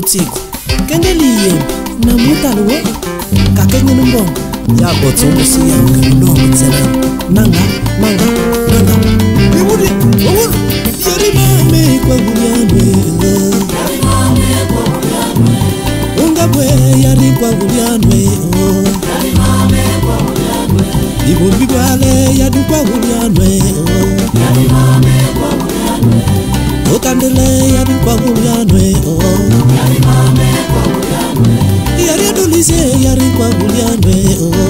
lutsiko kengeliye namuta luwe kakengenumbongo yabotsa umusiyanga nomutselela nanga nanga nanga ibuli ubulu yerimame ikwagulyanwenga ungabwe yarikwagulyanwe o ibumbi bwale yadukwagulyanwe o okandele yadukwagulyanwe o Oh.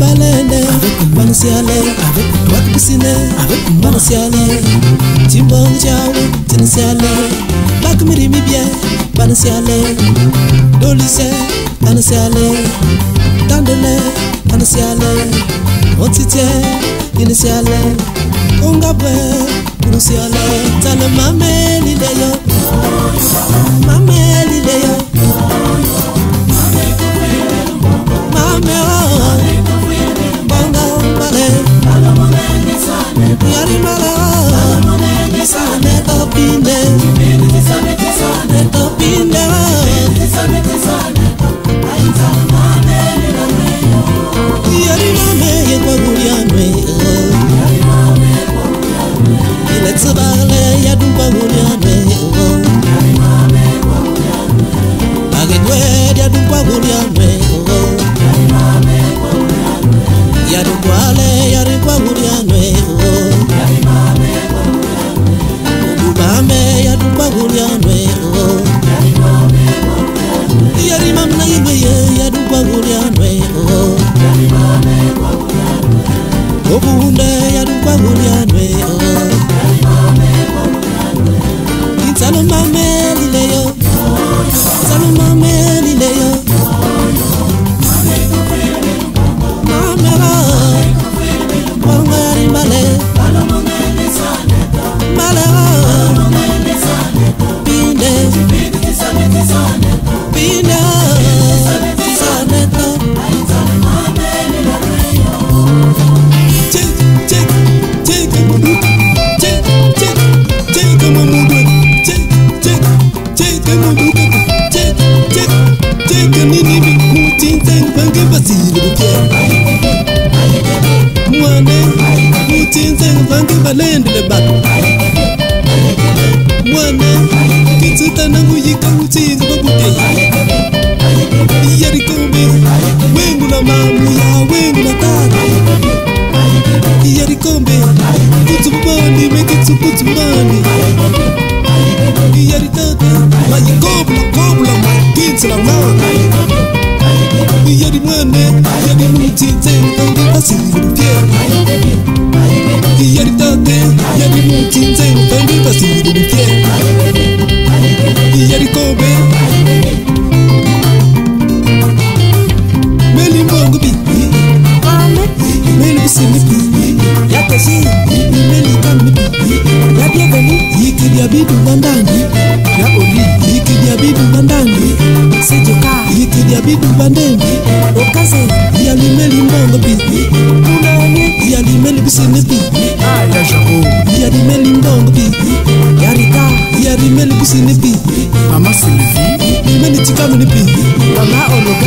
balele avec mbanasiale avec wakbisine avec mbanasiale timbang jaw tinsiale bak mirimi bie banasiale dolise anasiale dandele anasiale otite inisiale ongabe kunisiale Tala mameli leyo mameli leyo see the b u b b l day. Yeri kumbi, wengu na mamu ya wengu na tata. Yeri kumbi, kutu mbani, m a k it t kutu mbani. Yeri tata, na yikobla, kobla, my kids la nana. Yeri mwane, yeri mti, zenda, asiru fiera. Yeri tate, yeri mti, zenda, asiru fiera. ya biduba ndembi okaze ya limeli mbongo bibi unani ya limeli bisene bibi aya jabo ya limeli mbongo bibi ya rita ya limeli bisene bibi mama sylvie limeli tikamini bibi mama ologa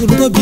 Pedro do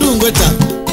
ndungweta